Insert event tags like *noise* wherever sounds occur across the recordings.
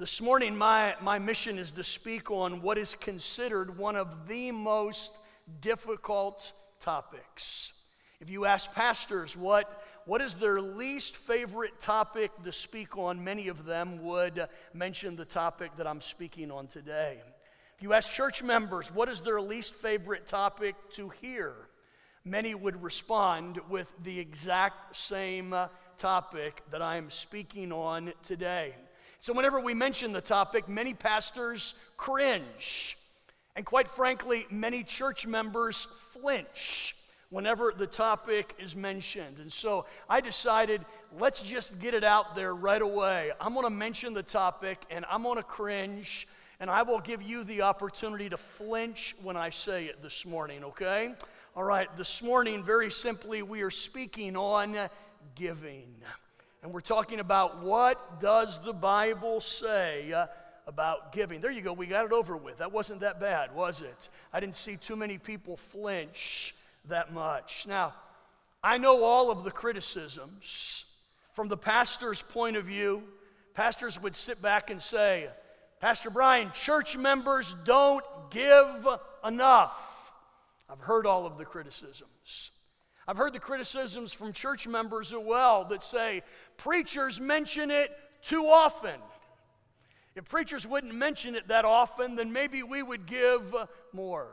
This morning, my, my mission is to speak on what is considered one of the most difficult topics. If you ask pastors what, what is their least favorite topic to speak on, many of them would mention the topic that I'm speaking on today. If you ask church members what is their least favorite topic to hear, many would respond with the exact same topic that I am speaking on today. So, whenever we mention the topic, many pastors cringe. And quite frankly, many church members flinch whenever the topic is mentioned. And so I decided, let's just get it out there right away. I'm going to mention the topic and I'm going to cringe, and I will give you the opportunity to flinch when I say it this morning, okay? All right, this morning, very simply, we are speaking on giving and we're talking about what does the Bible say uh, about giving. There you go, we got it over with. That wasn't that bad, was it? I didn't see too many people flinch that much. Now, I know all of the criticisms. From the pastor's point of view, pastors would sit back and say, Pastor Brian, church members don't give enough. I've heard all of the criticisms. I've heard the criticisms from church members as well that say, preachers mention it too often. If preachers wouldn't mention it that often, then maybe we would give more.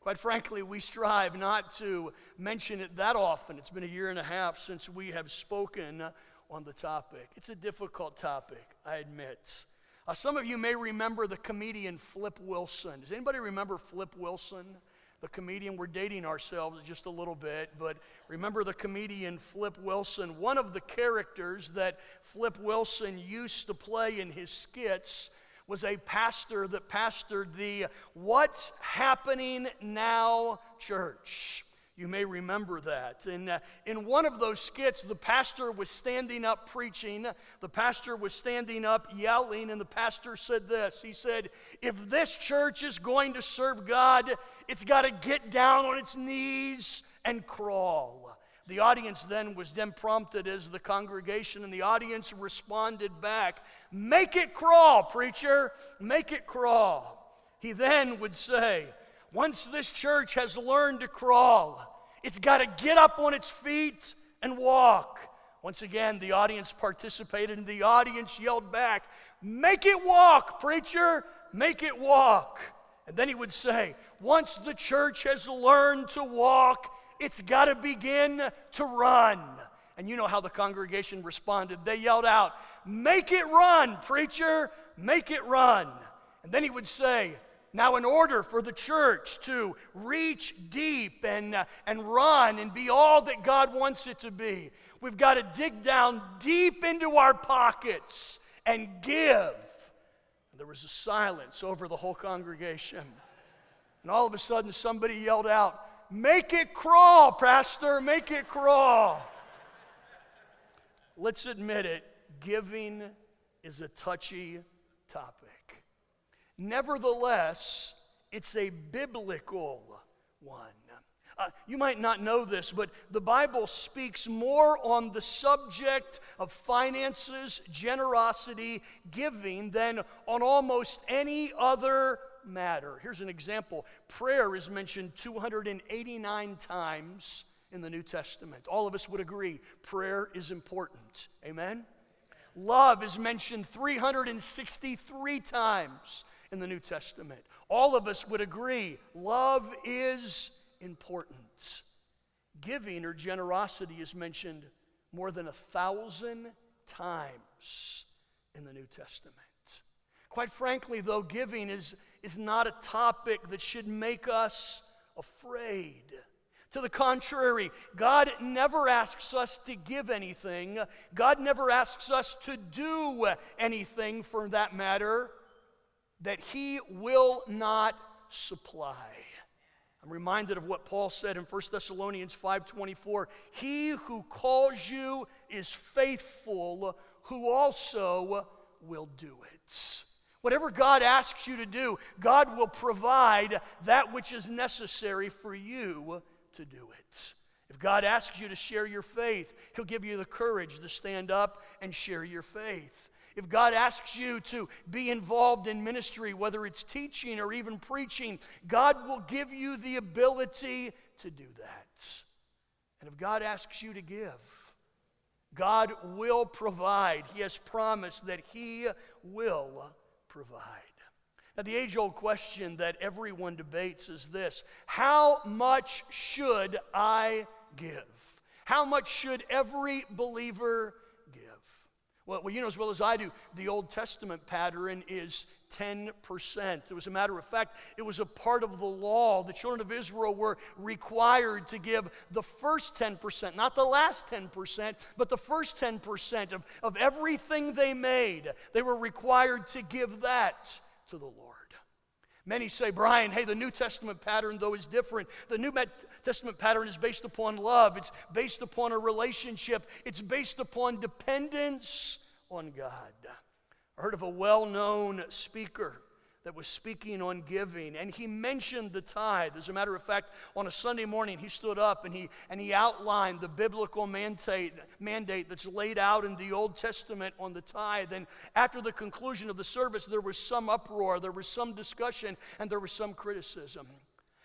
Quite frankly, we strive not to mention it that often. It's been a year and a half since we have spoken on the topic. It's a difficult topic, I admit. Uh, some of you may remember the comedian Flip Wilson. Does anybody remember Flip Wilson? The comedian. We're dating ourselves just a little bit, but remember the comedian Flip Wilson? One of the characters that Flip Wilson used to play in his skits was a pastor that pastored the What's Happening Now church. You may remember that. And uh, in one of those skits, the pastor was standing up preaching. The pastor was standing up yelling, and the pastor said this He said, If this church is going to serve God, it's got to get down on its knees and crawl. The audience then was then prompted as the congregation, and the audience responded back, Make it crawl, preacher, make it crawl. He then would say, Once this church has learned to crawl, it's got to get up on its feet and walk. Once again, the audience participated, and the audience yelled back, Make it walk, preacher, make it walk. And then he would say, once the church has learned to walk, it's got to begin to run. And you know how the congregation responded. They yelled out, Make it run, preacher, make it run. And then he would say, Now, in order for the church to reach deep and, uh, and run and be all that God wants it to be, we've got to dig down deep into our pockets and give there was a silence over the whole congregation. And all of a sudden, somebody yelled out, Make it crawl, Pastor, make it crawl. Let's admit it, giving is a touchy topic. Nevertheless, it's a biblical one. Uh, you might not know this, but the Bible speaks more on the subject of finances, generosity, giving than on almost any other matter. Here's an example prayer is mentioned 289 times in the New Testament. All of us would agree prayer is important. Amen? Love is mentioned 363 times in the New Testament. All of us would agree love is important. Giving or generosity is mentioned more than a thousand times in the New Testament. Quite frankly, though, giving is, is not a topic that should make us afraid. To the contrary, God never asks us to give anything. God never asks us to do anything, for that matter, that He will not supply. I'm reminded of what Paul said in 1 Thessalonians 5:24, "He who calls you is faithful, who also will do it." Whatever God asks you to do, God will provide that which is necessary for you to do it. If God asks you to share your faith, He'll give you the courage to stand up and share your faith. If God asks you to be involved in ministry, whether it's teaching or even preaching, God will give you the ability to do that. And if God asks you to give, God will provide. He has promised that He will provide. Now, the age old question that everyone debates is this How much should I give? How much should every believer? Well, well, you know as well as I do, the Old Testament pattern is 10%. It was a matter of fact, it was a part of the law. The children of Israel were required to give the first 10%, not the last 10%, but the first 10% of, of everything they made. They were required to give that to the Lord. Many say, Brian, hey, the New Testament pattern, though, is different. The New Testament pattern is based upon love, it's based upon a relationship, it's based upon dependence on God. I heard of a well known speaker that was speaking on giving, and he mentioned the tithe. As a matter of fact, on a Sunday morning, he stood up and he, and he outlined the biblical mandate, mandate that's laid out in the Old Testament on the tithe. And after the conclusion of the service, there was some uproar, there was some discussion, and there was some criticism.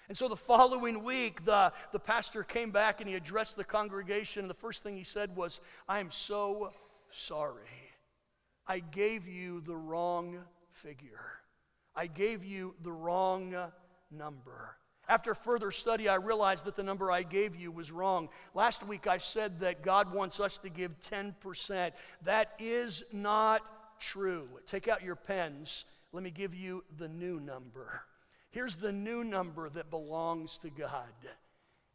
And so the following week, the, the pastor came back and he addressed the congregation. And the first thing he said was, I am so sorry. I gave you the wrong figure. I gave you the wrong number. After further study, I realized that the number I gave you was wrong. Last week, I said that God wants us to give 10%. That is not true. Take out your pens. Let me give you the new number. Here's the new number that belongs to God.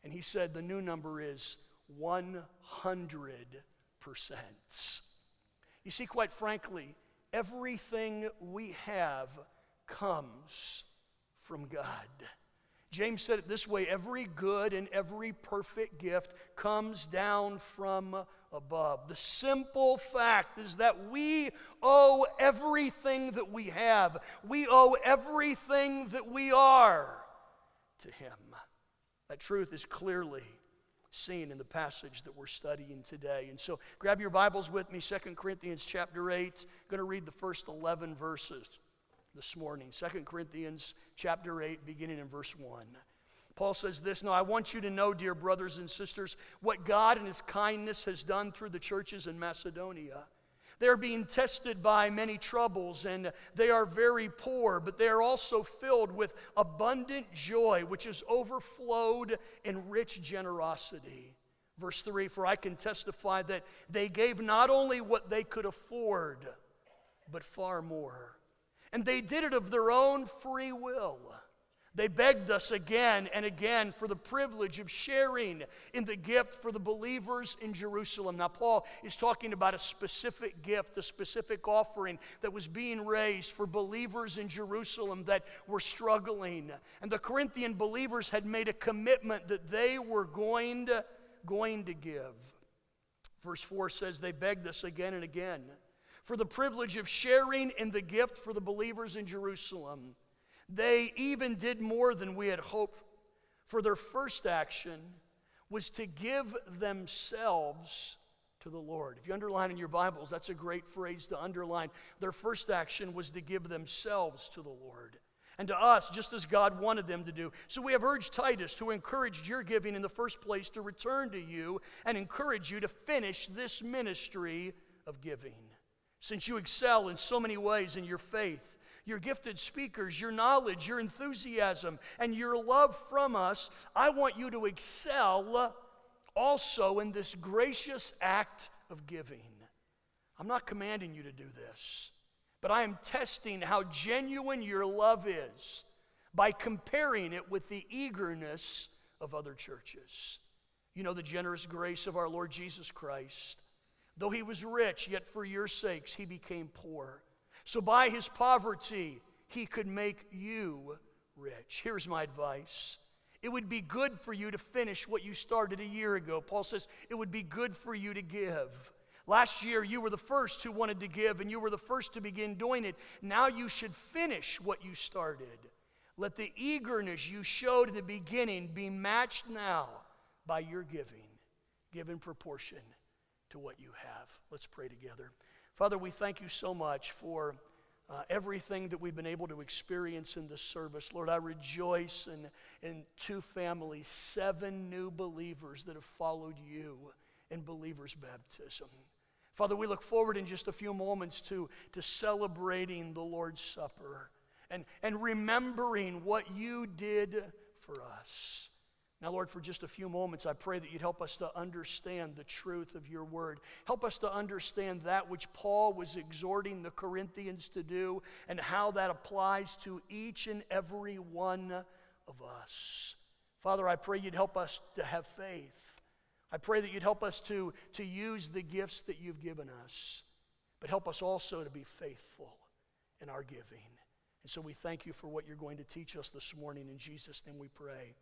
And He said the new number is 100%. You see, quite frankly, everything we have comes from God. James said it this way every good and every perfect gift comes down from above. The simple fact is that we owe everything that we have, we owe everything that we are to Him. That truth is clearly seen in the passage that we're studying today. And so grab your Bibles with me, 2 Corinthians chapter 8. I'm going to read the first 11 verses this morning. 2 Corinthians chapter 8, beginning in verse 1. Paul says this Now I want you to know, dear brothers and sisters, what God and his kindness has done through the churches in Macedonia. They're being tested by many troubles and they are very poor, but they are also filled with abundant joy, which is overflowed in rich generosity. Verse 3 For I can testify that they gave not only what they could afford, but far more. And they did it of their own free will. They begged us again and again for the privilege of sharing in the gift for the believers in Jerusalem. Now, Paul is talking about a specific gift, a specific offering that was being raised for believers in Jerusalem that were struggling. And the Corinthian believers had made a commitment that they were going to, going to give. Verse 4 says, They begged us again and again for the privilege of sharing in the gift for the believers in Jerusalem. They even did more than we had hoped, for their first action was to give themselves to the Lord. If you underline in your Bibles, that's a great phrase to underline. Their first action was to give themselves to the Lord and to us, just as God wanted them to do. So we have urged Titus, who encouraged your giving in the first place, to return to you and encourage you to finish this ministry of giving. Since you excel in so many ways in your faith, your gifted speakers, your knowledge, your enthusiasm, and your love from us, I want you to excel also in this gracious act of giving. I'm not commanding you to do this, but I am testing how genuine your love is by comparing it with the eagerness of other churches. You know the generous grace of our Lord Jesus Christ. Though he was rich, yet for your sakes he became poor so by his poverty, he could make you rich. Here's my advice. It would be good for you to finish what you started a year ago. Paul says it would be good for you to give. Last year, you were the first who wanted to give, and you were the first to begin doing it. Now you should finish what you started. Let the eagerness you showed in the beginning be matched now by your giving, given proportion to what you have. Let's pray together. Father, we thank you so much for uh, everything that we've been able to experience in this service. Lord, I rejoice in, in two families, seven new believers that have followed you in believers' baptism. Father, we look forward in just a few moments to, to celebrating the Lord's Supper and, and remembering what you did for us. Now, Lord, for just a few moments, I pray that you'd help us to understand the truth of your word. Help us to understand that which Paul was exhorting the Corinthians to do and how that applies to each and every one of us. Father, I pray you'd help us to have faith. I pray that you'd help us to, to use the gifts that you've given us, but help us also to be faithful in our giving. And so we thank you for what you're going to teach us this morning. In Jesus' name we pray.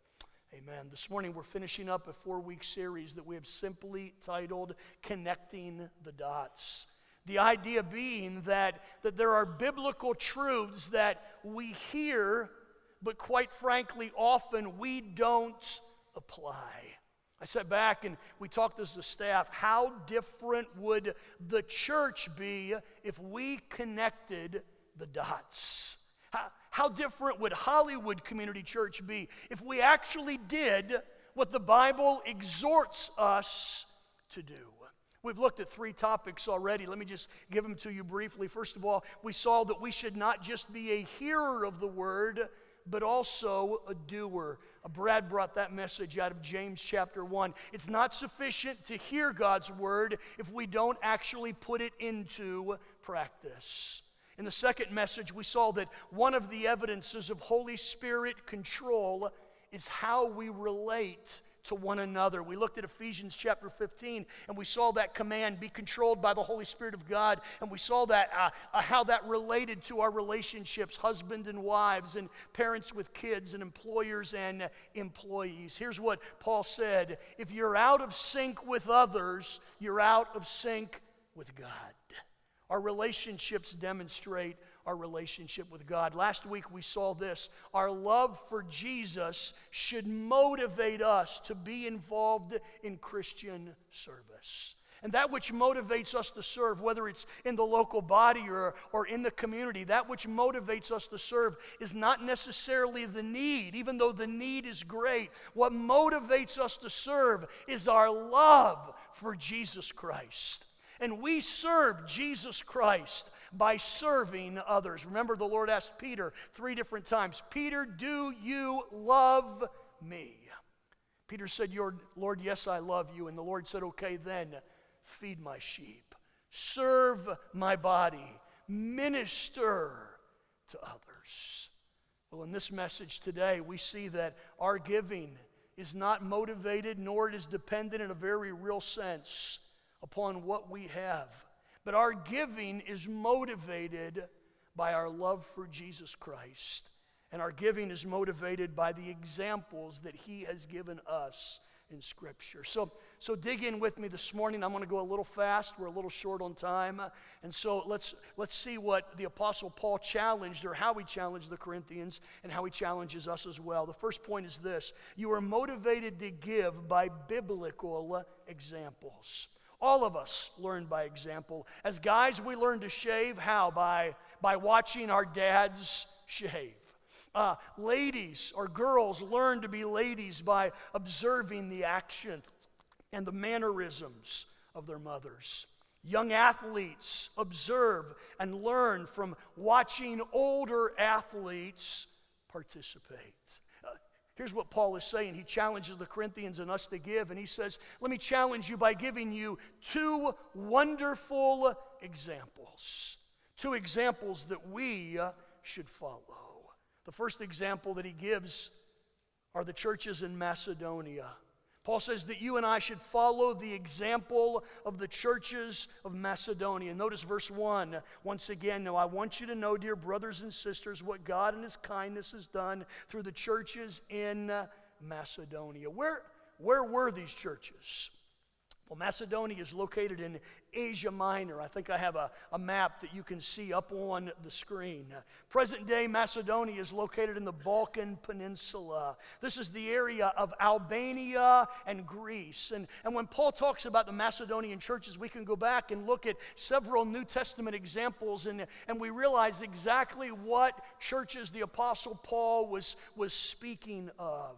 Amen. This morning we're finishing up a four week series that we have simply titled Connecting the Dots. The idea being that, that there are biblical truths that we hear, but quite frankly, often we don't apply. I sat back and we talked as a staff how different would the church be if we connected the dots? How, how different would Hollywood Community Church be if we actually did what the Bible exhorts us to do? We've looked at three topics already. Let me just give them to you briefly. First of all, we saw that we should not just be a hearer of the word, but also a doer. Brad brought that message out of James chapter 1. It's not sufficient to hear God's word if we don't actually put it into practice. In the second message, we saw that one of the evidences of Holy Spirit control is how we relate to one another. We looked at Ephesians chapter 15 and we saw that command be controlled by the Holy Spirit of God. And we saw that uh, uh, how that related to our relationships, husband and wives, and parents with kids, and employers and employees. Here's what Paul said If you're out of sync with others, you're out of sync with God. Our relationships demonstrate our relationship with God. Last week we saw this. Our love for Jesus should motivate us to be involved in Christian service. And that which motivates us to serve, whether it's in the local body or, or in the community, that which motivates us to serve is not necessarily the need, even though the need is great. What motivates us to serve is our love for Jesus Christ. And we serve Jesus Christ by serving others. Remember, the Lord asked Peter three different times Peter, do you love me? Peter said, Lord, yes, I love you. And the Lord said, Okay, then feed my sheep, serve my body, minister to others. Well, in this message today, we see that our giving is not motivated nor it is dependent in a very real sense upon what we have. But our giving is motivated by our love for Jesus Christ. And our giving is motivated by the examples that He has given us in Scripture. So, so dig in with me this morning. I'm going to go a little fast. We're a little short on time. And so let's, let's see what the Apostle Paul challenged or how he challenged the Corinthians and how he challenges us as well. The first point is this you are motivated to give by biblical examples. All of us learn by example. As guys, we learn to shave. How? By, by watching our dads shave. Uh, ladies or girls learn to be ladies by observing the actions and the mannerisms of their mothers. Young athletes observe and learn from watching older athletes participate. Here's what Paul is saying. He challenges the Corinthians and us to give, and he says, Let me challenge you by giving you two wonderful examples. Two examples that we should follow. The first example that he gives are the churches in Macedonia. Paul says that you and I should follow the example of the churches of Macedonia. Notice verse 1 once again. Now, I want you to know, dear brothers and sisters, what God in His kindness has done through the churches in Macedonia. Where, where were these churches? Well, Macedonia is located in Asia Minor. I think I have a, a map that you can see up on the screen. Uh, present day Macedonia is located in the Balkan Peninsula. This is the area of Albania and Greece. And, and when Paul talks about the Macedonian churches, we can go back and look at several New Testament examples, and, and we realize exactly what churches the Apostle Paul was, was speaking of.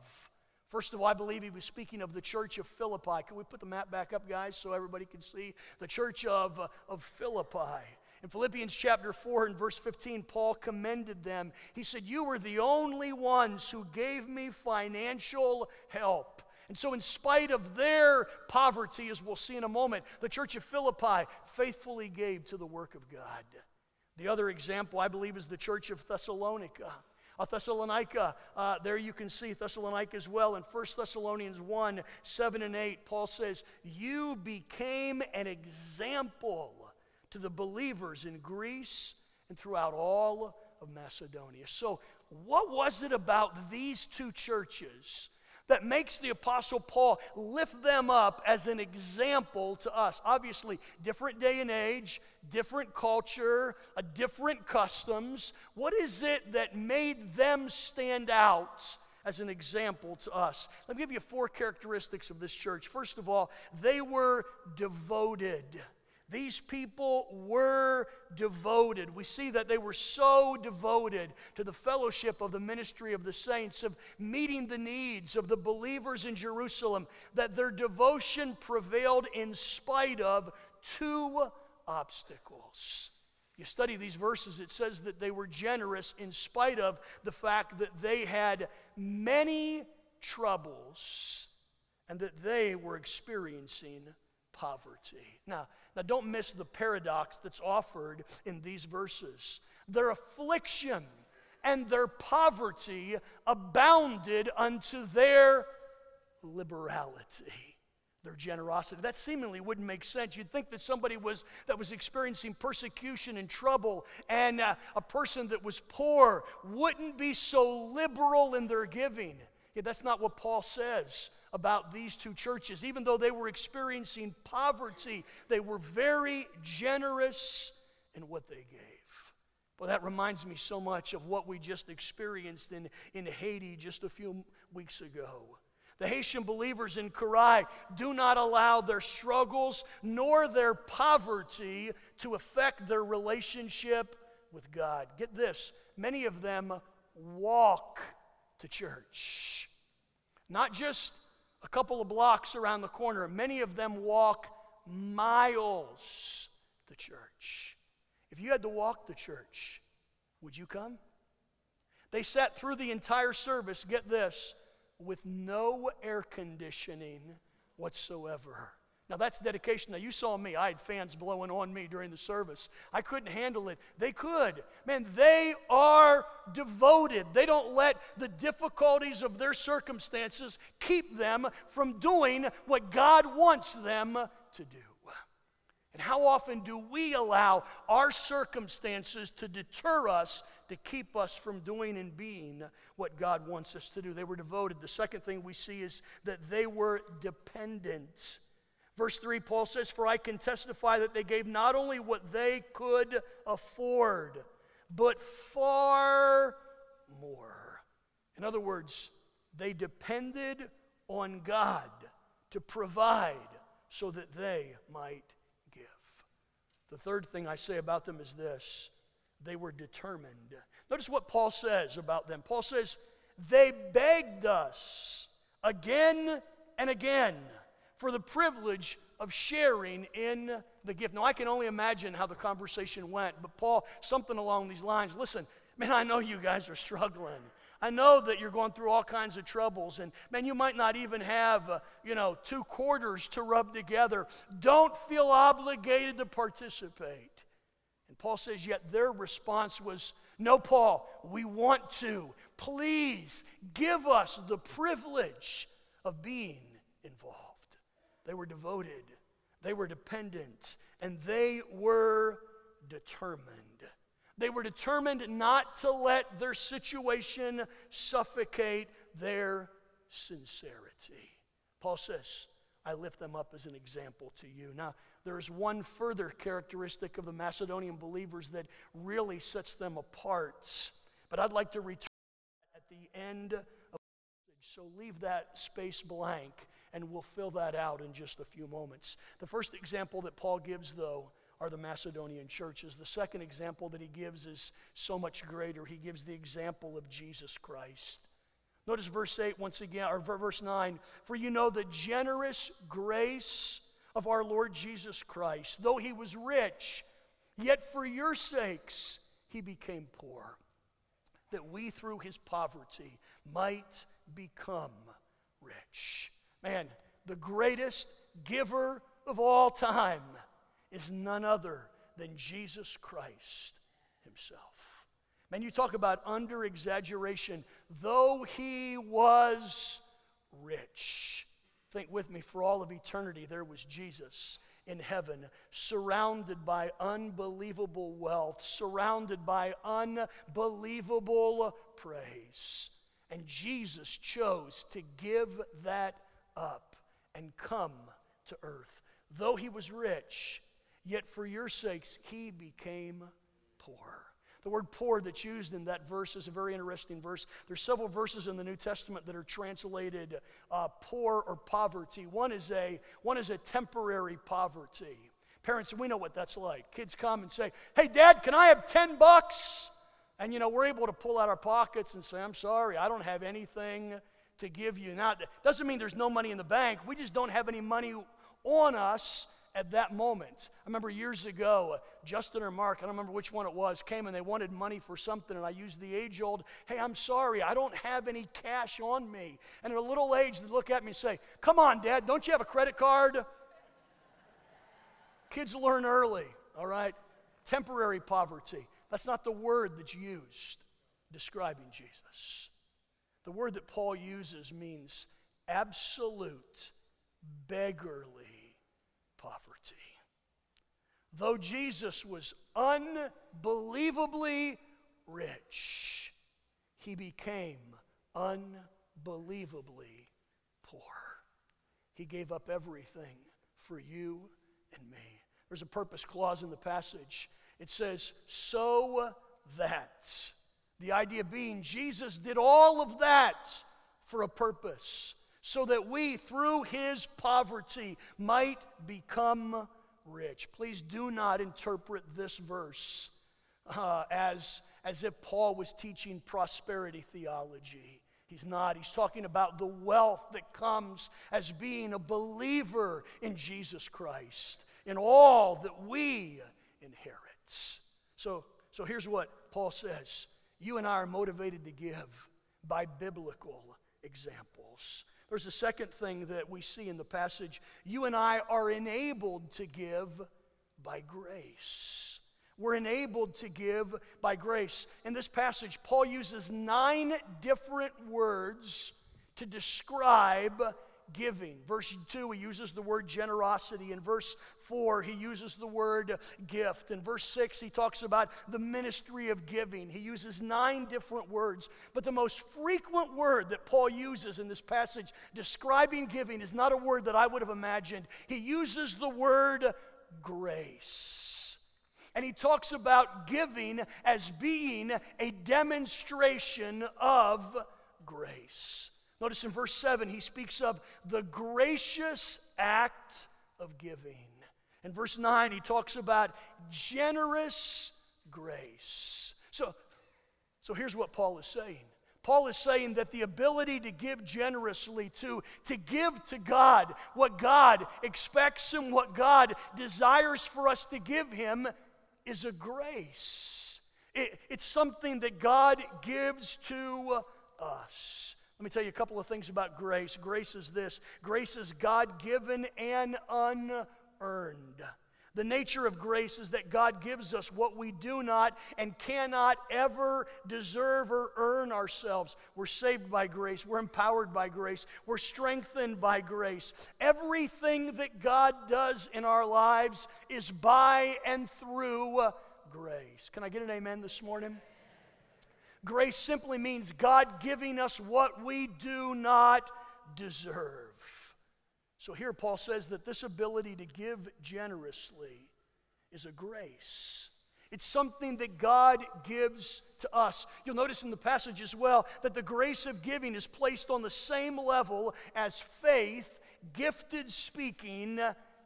First of all, I believe he was speaking of the church of Philippi. Can we put the map back up, guys, so everybody can see? The church of, uh, of Philippi. In Philippians chapter 4 and verse 15, Paul commended them. He said, You were the only ones who gave me financial help. And so, in spite of their poverty, as we'll see in a moment, the church of Philippi faithfully gave to the work of God. The other example, I believe, is the church of Thessalonica. Uh, Thessalonica, uh, there you can see Thessalonica as well. In 1 Thessalonians 1 7 and 8, Paul says, You became an example to the believers in Greece and throughout all of Macedonia. So, what was it about these two churches that makes the Apostle Paul lift them up as an example to us. Obviously, different day and age, different culture, a different customs. What is it that made them stand out? As an example to us. Let me give you four characteristics of this church. First of all, they were devoted. These people were devoted. We see that they were so devoted to the fellowship of the ministry of the saints, of meeting the needs of the believers in Jerusalem, that their devotion prevailed in spite of two obstacles. You study these verses, it says that they were generous in spite of the fact that they had many troubles and that they were experiencing poverty. Now, now, don't miss the paradox that's offered in these verses. Their affliction and their poverty abounded unto their liberality their generosity that seemingly wouldn't make sense you'd think that somebody was that was experiencing persecution and trouble and uh, a person that was poor wouldn't be so liberal in their giving yeah, that's not what paul says about these two churches. Even though they were experiencing poverty, they were very generous in what they gave. Well, that reminds me so much of what we just experienced in, in Haiti just a few weeks ago. The Haitian believers in Karaï do not allow their struggles nor their poverty to affect their relationship with God. Get this many of them walk to church. Not just a couple of blocks around the corner. Many of them walk miles to church. If you had to walk to church, would you come? They sat through the entire service, get this, with no air conditioning whatsoever. Now that's dedication. Now you saw me. I had fans blowing on me during the service. I couldn't handle it. They could. Man, they are devoted. They don't let the difficulties of their circumstances keep them from doing what God wants them to do. And how often do we allow our circumstances to deter us, to keep us from doing and being what God wants us to do? They were devoted. The second thing we see is that they were dependent. Verse 3, Paul says, For I can testify that they gave not only what they could afford, but far more. In other words, they depended on God to provide so that they might give. The third thing I say about them is this they were determined. Notice what Paul says about them. Paul says, They begged us again and again for the privilege of sharing in the gift. Now, I can only imagine how the conversation went, but Paul, something along these lines listen, man, I know you guys are struggling. I know that you're going through all kinds of troubles, and man, you might not even have, uh, you know, two quarters to rub together. Don't feel obligated to participate. And Paul says, yet their response was, No, Paul, we want to. Please give us the privilege of being involved. They were devoted, they were dependent, and they were determined. They were determined not to let their situation suffocate their sincerity. Paul says, I lift them up as an example to you. Now, there is one further characteristic of the Macedonian believers that really sets them apart. But I'd like to return at the end of the message. So leave that space blank and we'll fill that out in just a few moments. The first example that Paul gives, though, are the Macedonian churches. The second example that he gives is so much greater. He gives the example of Jesus Christ. Notice verse 8 once again, or verse 9. For you know the generous grace of our Lord Jesus Christ. Though he was rich, yet for your sakes he became poor, that we through his poverty might become rich. Man, the greatest giver of all time is none other than Jesus Christ himself. Man, you talk about under exaggeration. Though he was rich, think with me, for all of eternity, there was Jesus in heaven, surrounded by unbelievable wealth, surrounded by unbelievable praise. And Jesus chose to give that up and come to earth. Though he was rich, yet for your sakes he became poor. The word poor that's used in that verse is a very interesting verse. There's several verses in the New Testament that are translated uh, poor or poverty. One is, a, one is a temporary poverty. Parents, we know what that's like. Kids come and say, Hey, Dad, can I have 10 bucks? And, you know, we're able to pull out our pockets and say, I'm sorry, I don't have anything to give you. Now, doesn't mean there's no money in the bank. We just don't have any money on us at that moment. I remember years ago, uh, Justin or Mark, I don't remember which one it was, came and they wanted money for something, and I used the age old, hey, I'm sorry, I don't have any cash on me. And at a little age, they'd look at me and say, Come on, Dad, don't you have a credit card? Kids learn early, all right? Temporary poverty. That's not the word that's used describing Jesus. The word that Paul uses means absolute, beggarly poverty. Though Jesus was unbelievably rich, he became unbelievably poor. He gave up everything for you and me. There's a purpose clause in the passage. It says, so that the idea being, Jesus did all of that for a purpose, so that we, through his poverty, might become rich. Please do not interpret this verse uh, as, as if Paul was teaching prosperity theology. He's not. He's talking about the wealth that comes as being a believer in Jesus Christ, in all that we inherit. So, so here's what Paul says you and I are motivated to give by biblical examples. There's a second thing that we see in the passage. You and I are enabled to give by grace. We're enabled to give by grace. In this passage, Paul uses nine different words to describe giving. Verse 2, he uses the word generosity. In verse 4, he uses the word gift. In verse 6, he talks about the ministry of giving. He uses nine different words. But the most frequent word that Paul uses in this passage describing giving is not a word that I would have imagined. He uses the word grace. And he talks about giving as being a demonstration of grace. Notice in verse 7, he speaks of the gracious act of giving. In verse 9, he talks about generous grace. So, so here's what Paul is saying. Paul is saying that the ability to give generously, to, to give to God what God expects and what God desires for us to give Him, is a grace. It, it's something that God gives to us. Let me tell you a couple of things about grace. Grace is this grace is God given and unearned. The nature of grace is that God gives us what we do not and cannot ever deserve or earn ourselves. We're saved by grace. We're empowered by grace. We're strengthened by grace. Everything that God does in our lives is by and through grace. Can I get an amen this morning? Grace simply means God giving us what we do not deserve. So here Paul says that this ability to give generously is a grace. It's something that God gives to us. You'll notice in the passage as well that the grace of giving is placed on the same level as faith, gifted speaking,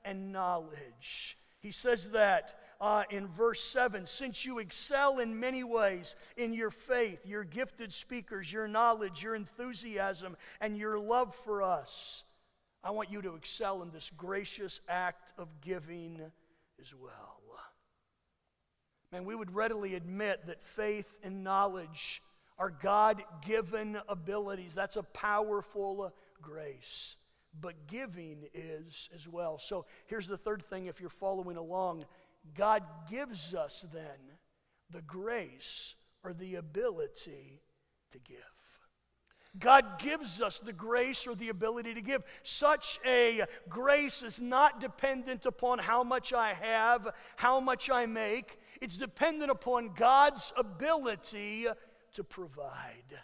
and knowledge. He says that uh, in verse 7 since you excel in many ways in your faith, your gifted speakers, your knowledge, your enthusiasm, and your love for us, I want you to excel in this gracious act of giving as well. Man, we would readily admit that faith and knowledge are God given abilities. That's a powerful grace. But giving is as well. So here's the third thing if you're following along God gives us then the grace or the ability to give. God gives us the grace or the ability to give. Such a grace is not dependent upon how much I have, how much I make. It's dependent upon God's ability to provide.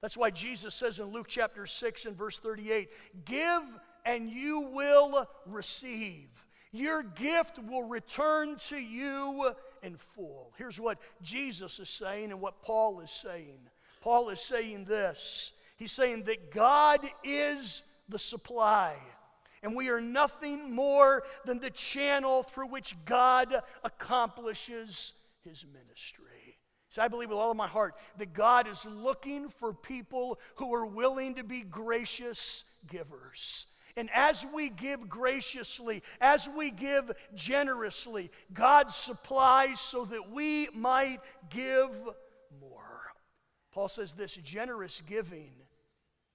That's why Jesus says in Luke chapter 6 and verse 38 Give and you will receive. Your gift will return to you in full. Here's what Jesus is saying and what Paul is saying. Paul is saying this He's saying that God is the supply and we are nothing more than the channel through which God accomplishes his ministry. So I believe with all of my heart that God is looking for people who are willing to be gracious givers. And as we give graciously, as we give generously, God supplies so that we might give more. Paul says this generous giving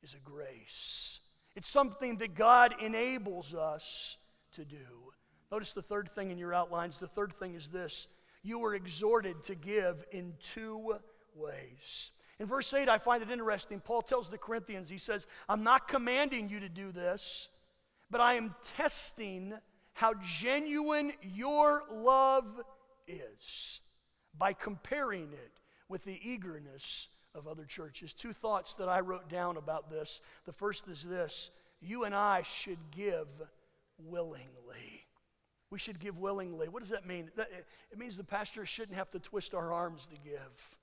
is a grace. It's something that God enables us to do. Notice the third thing in your outlines. The third thing is this you are exhorted to give in two ways. In verse 8, I find it interesting. Paul tells the Corinthians, he says, I'm not commanding you to do this, but I am testing how genuine your love is by comparing it with the eagerness of other churches. Two thoughts that I wrote down about this. The first is this you and I should give willingly. We should give willingly. What does that mean? It means the pastor shouldn't have to twist our arms to give.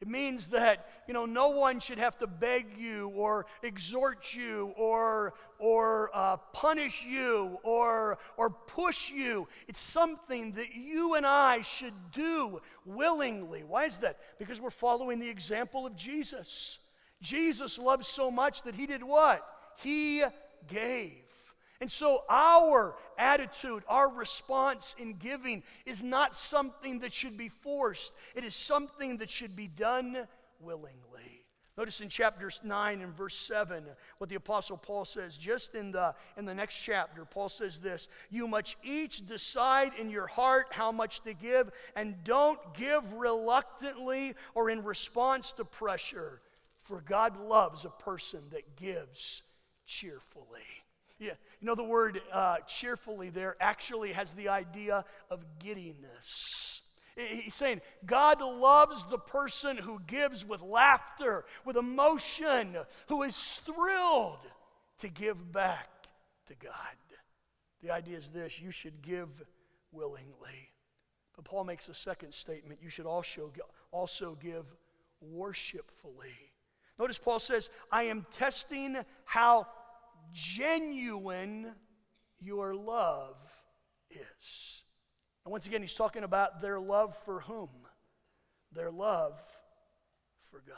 It means that, you know, no one should have to beg you or exhort you or, or uh, punish you or, or push you. It's something that you and I should do willingly. Why is that? Because we're following the example of Jesus. Jesus loved so much that he did what? He gave. And so, our attitude, our response in giving is not something that should be forced, it is something that should be done willingly. Notice in chapter 9 and verse 7 what the Apostle Paul says. Just in the, in the next chapter, Paul says this You must each decide in your heart how much to give, and don't give reluctantly or in response to pressure, for God loves a person that gives cheerfully. Yeah, you know, the word uh, cheerfully there actually has the idea of giddiness. He's saying God loves the person who gives with laughter, with emotion, who is thrilled to give back to God. The idea is this you should give willingly. But Paul makes a second statement you should also, also give worshipfully. Notice Paul says, I am testing how genuine your love is. And once again, he's talking about their love for whom? Their love for God.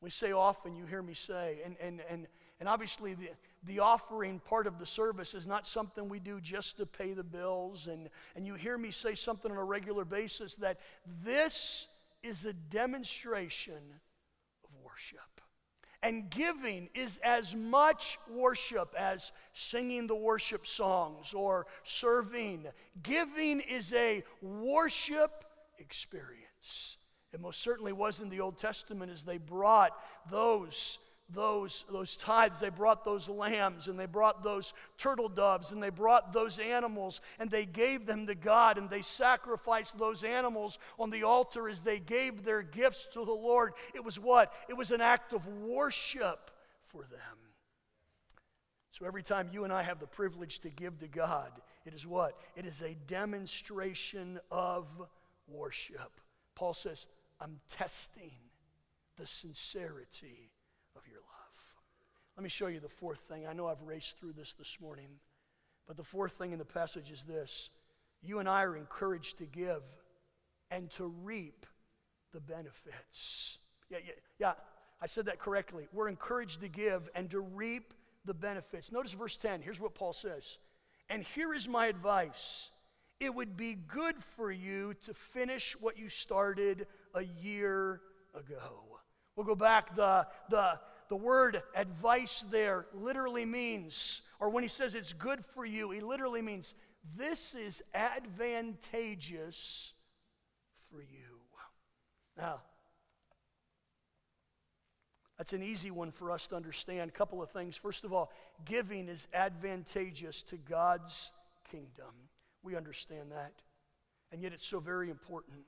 We say often, you hear me say, and, and, and, and obviously the, the offering part of the service is not something we do just to pay the bills. And, and you hear me say something on a regular basis that this is a demonstration of worship. And giving is as much worship as singing the worship songs or serving. Giving is a worship experience. It most certainly was in the Old Testament as they brought those those, those tithes, they brought those lambs and they brought those turtle doves and they brought those animals and they gave them to God and they sacrificed those animals on the altar as they gave their gifts to the Lord. It was what? It was an act of worship for them. So every time you and I have the privilege to give to God, it is what? It is a demonstration of worship. Paul says, I'm testing the sincerity. Let me show you the fourth thing. I know I've raced through this this morning, but the fourth thing in the passage is this you and I are encouraged to give and to reap the benefits. Yeah, yeah, yeah. I said that correctly. We're encouraged to give and to reap the benefits. Notice verse 10. Here's what Paul says. And here is my advice it would be good for you to finish what you started a year ago. We'll go back. The, the, the word advice there literally means, or when he says it's good for you, he literally means this is advantageous for you. Now, that's an easy one for us to understand. A couple of things. First of all, giving is advantageous to God's kingdom. We understand that. And yet it's so very important.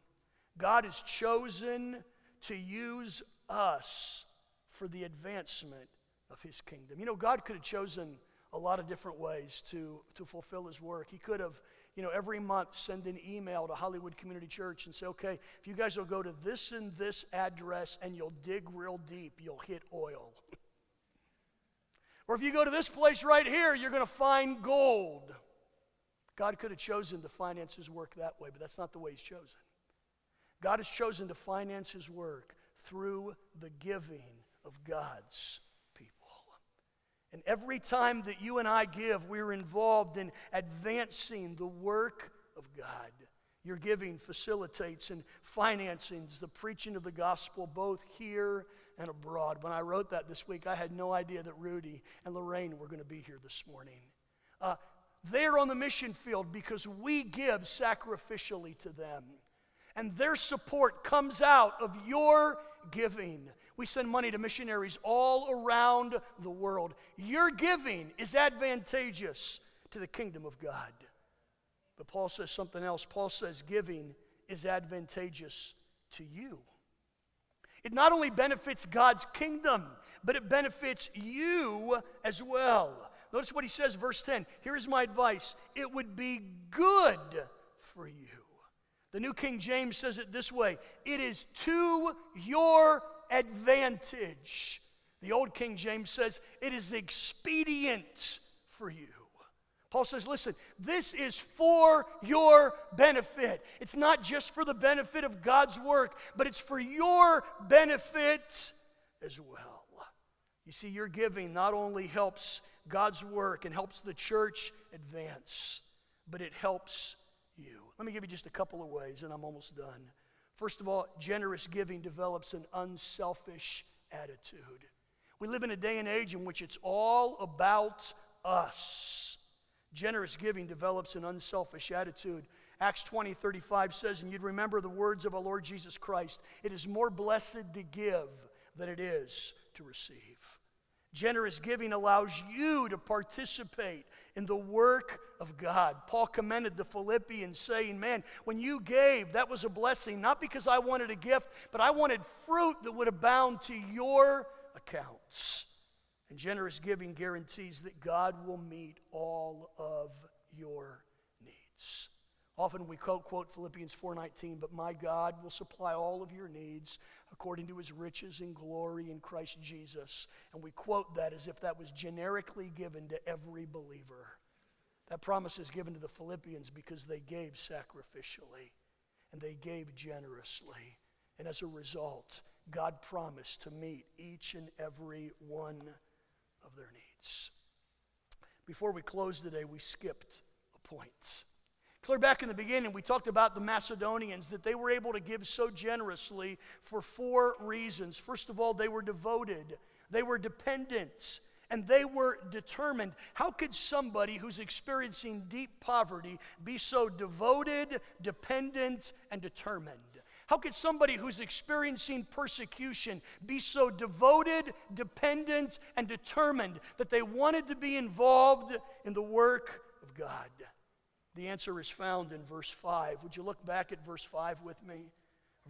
God has chosen to use us for the advancement of his kingdom. You know, God could have chosen a lot of different ways to, to fulfill his work. He could have, you know, every month send an email to Hollywood Community Church and say, okay, if you guys will go to this and this address and you'll dig real deep, you'll hit oil. *laughs* or if you go to this place right here, you're going to find gold. God could have chosen to finance his work that way, but that's not the way he's chosen. God has chosen to finance his work through the giving of God's people. and every time that you and I give, we're involved in advancing the work of God. Your giving facilitates and finances the preaching of the gospel both here and abroad. When I wrote that this week, I had no idea that Rudy and Lorraine were going to be here this morning. Uh, they're on the mission field because we give sacrificially to them. And their support comes out of your giving. We send money to missionaries all around the world. Your giving is advantageous to the kingdom of God. But Paul says something else. Paul says giving is advantageous to you. It not only benefits God's kingdom, but it benefits you as well. Notice what he says, verse 10. Here's my advice it would be good for you. The New King James says it this way it is to your advantage. The Old King James says it is expedient for you. Paul says, listen, this is for your benefit. It's not just for the benefit of God's work, but it's for your benefit as well. You see, your giving not only helps God's work and helps the church advance, but it helps you. Let me give you just a couple of ways, and I'm almost done. First of all, generous giving develops an unselfish attitude. We live in a day and age in which it's all about us. Generous giving develops an unselfish attitude. Acts 20, 35 says, and you'd remember the words of our Lord Jesus Christ it is more blessed to give than it is to receive. Generous giving allows you to participate in the work of God. Paul commended the Philippians, saying, Man, when you gave, that was a blessing, not because I wanted a gift, but I wanted fruit that would abound to your accounts. And generous giving guarantees that God will meet all of your needs. Often we quote, quote Philippians 4:19, but my God will supply all of your needs according to his riches and glory in Christ Jesus. And we quote that as if that was generically given to every believer. That promise is given to the Philippians because they gave sacrificially and they gave generously. And as a result, God promised to meet each and every one of their needs. Before we close today, we skipped a point. Clear back in the beginning, we talked about the Macedonians, that they were able to give so generously for four reasons. First of all, they were devoted, they were dependent, and they were determined. How could somebody who's experiencing deep poverty be so devoted, dependent, and determined? How could somebody who's experiencing persecution be so devoted, dependent, and determined that they wanted to be involved in the work of God? The answer is found in verse 5. Would you look back at verse 5 with me?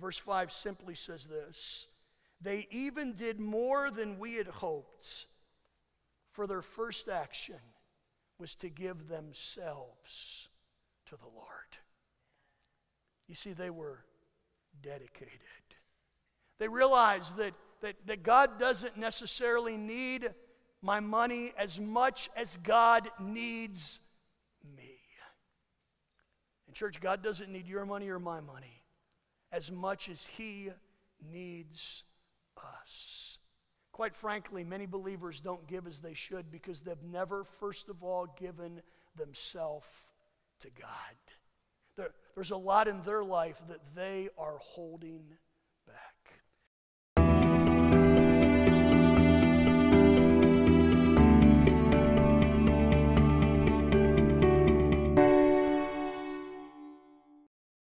Verse 5 simply says this They even did more than we had hoped, for their first action was to give themselves to the Lord. You see, they were dedicated. They realized that, that, that God doesn't necessarily need my money as much as God needs me. And, church, God doesn't need your money or my money as much as He needs us. Quite frankly, many believers don't give as they should because they've never, first of all, given themselves to God. There, there's a lot in their life that they are holding